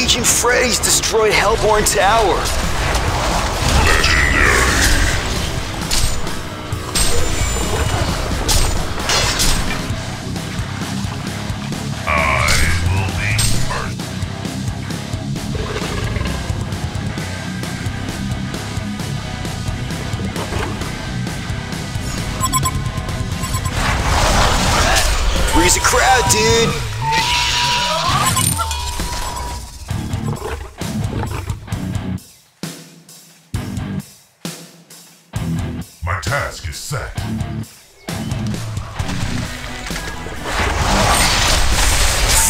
Legion Freddy's destroyed Hellborn Tower. I will be first. Freeze a crowd, dude. Task is set.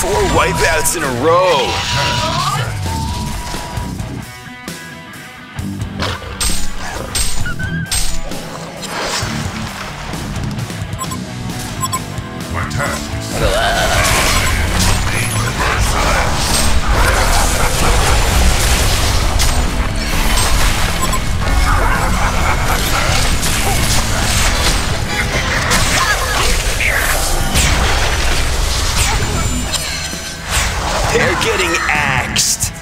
Four wipeouts in a row. Axed.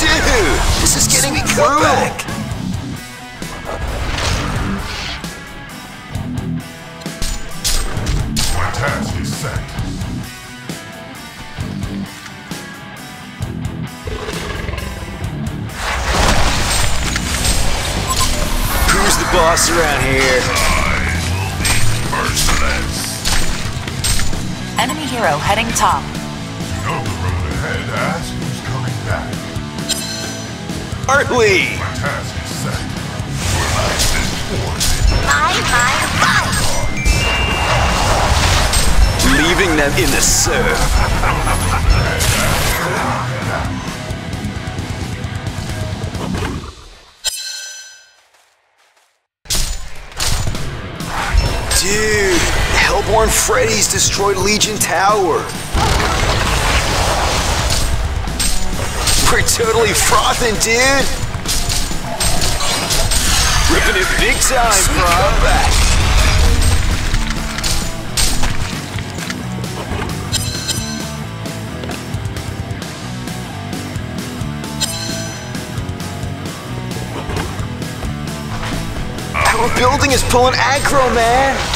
Dude, this is getting brutal. My task is set. Who's the boss around here? Hero heading top. Know the road ahead. Ask who's coming back. Hartley! My task is set. Your life is. My, my, my! Leaving them in the surf. Dude, Hellborn Freddy's destroyed Legion Tower. We're totally frothing, dude. Ripping it big time, bro. Back. Our building is pulling aggro, man.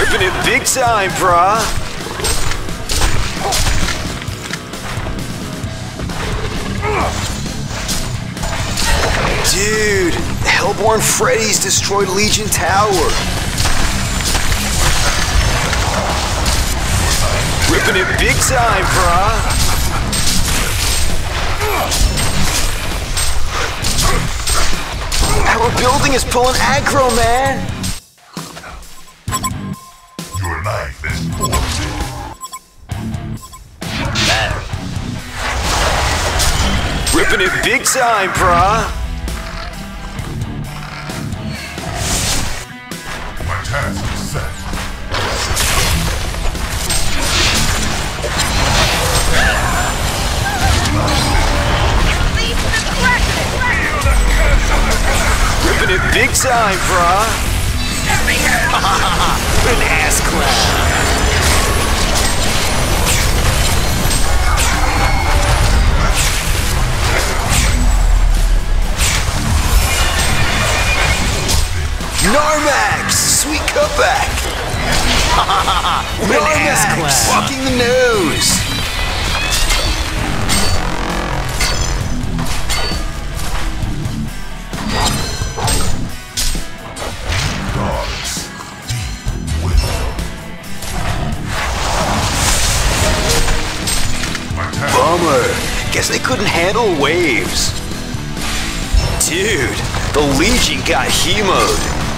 Ripping it big time, brah. Dude, Hellborn Freddy's destroyed Legion Tower. Ripping it big time, brah. Our building is pulling aggro, man. Your life is. Ripping it big time, brah. My task is set. Ripping it big time, brah. An ass clown. Narmax! Sweet cutback! Narmax! Walking the nose! They couldn't handle waves. Dude, the Legion got hemoed.